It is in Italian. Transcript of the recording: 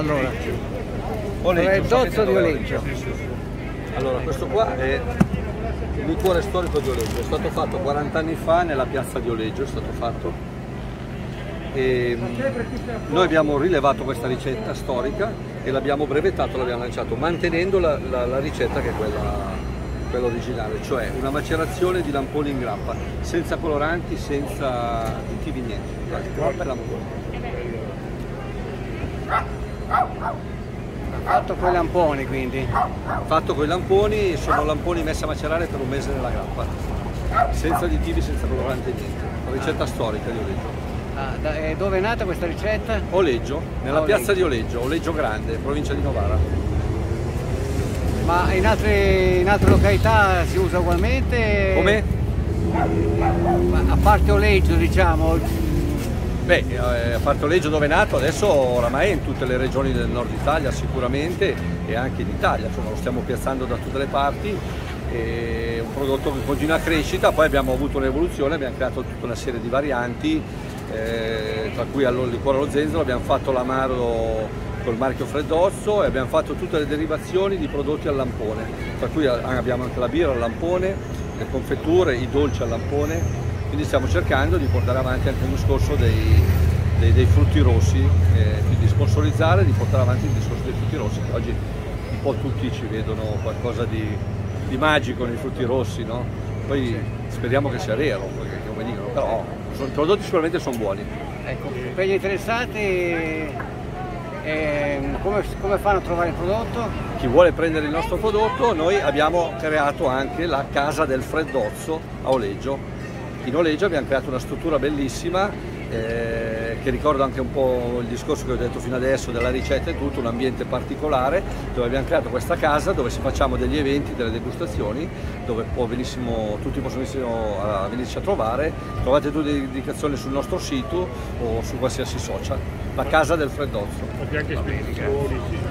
Allora, Oleggio, sapete di Oleggio. Allora, questo qua è il liquore storico di Oleggio, è stato fatto 40 anni fa nella piazza di Oleggio, è stato fatto. E mm, noi abbiamo rilevato questa ricetta storica e l'abbiamo brevettato, l'abbiamo lanciato, mantenendo la, la- la ricetta che è quella, quella originale, cioè una macerazione di lamponi in grappa, senza coloranti, senza additivi, niente. Grappa lamponi. Fatto con i lamponi quindi. Fatto con i lamponi, sono lamponi messi a macerare per un mese nella grappa, senza additivi, senza coloranti, niente. Una ricetta storica di Oleggio. Ah, da- e dove è nata questa ricetta? Oleggio, nella Oleggio. piazza di Oleggio, Oleggio Grande, provincia di Novara. Ma in altre, in altre località si usa ugualmente? Come? Ma A parte Oleggio diciamo, Beh, eh, a parte Oleggio dove è nato, adesso oramai è in tutte le regioni del nord Italia sicuramente e anche in Italia, insomma lo stiamo piazzando da tutte le parti. È un prodotto che continua a crescita, poi abbiamo avuto un'evoluzione, abbiamo creato tutta una serie di varianti, eh, tra cui allo- il liquore allo zenzero, abbiamo fatto l'amaro col marchio Freddozzo e abbiamo fatto tutte le derivazioni di prodotti al lampone, tra cui abbiamo anche la birra al lampone, le confetture, i dolci al lampone, quindi stiamo cercando di portare avanti anche il discorso dei, dei- dei frutti rossi, eh, quindi sponsorizzare, di portare avanti il discorso dei frutti rossi, che oggi un po' tutti ci vedono qualcosa di, di magico nei frutti rossi, no? Poi speriamo che sia vero, perché come dicono, però sono- i prodotti sicuramente sono buoni. ecco, per gli interessati ehm, come, come fanno a trovare il prodotto? Chi vuole prendere il nostro prodotto, noi abbiamo creato anche la Casa del Freddozzo a Oleggio. In Oleggio abbiamo creato una struttura bellissima eh, che ricorda anche un po' il discorso che ho detto fino adesso della ricetta e tutto, un ambiente particolare dove abbiamo creato questa casa dove si facciamo degli eventi, delle degustazioni, dove tutti possono benissimo eh, venirci a trovare. Trovate tutte le indicazioni sul nostro sito o su qualsiasi social. La Casa del Freddozzo. Anche spedizioni, sì.